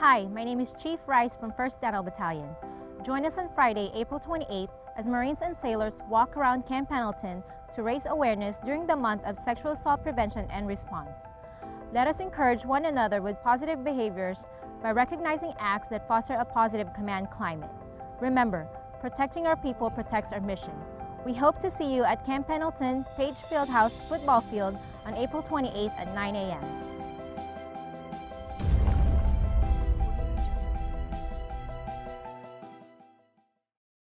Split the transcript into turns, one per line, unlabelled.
Hi, my name is Chief Rice from 1st Dental Battalion. Join us on Friday, April 28th as Marines and sailors walk around Camp Pendleton to raise awareness during the month of sexual assault prevention and response. Let us encourage one another with positive behaviors by recognizing acts that foster a positive command climate. Remember, protecting our people protects our mission. We hope to see you at Camp Pendleton Paige Fieldhouse Football Field on April 28th at 9 a.m.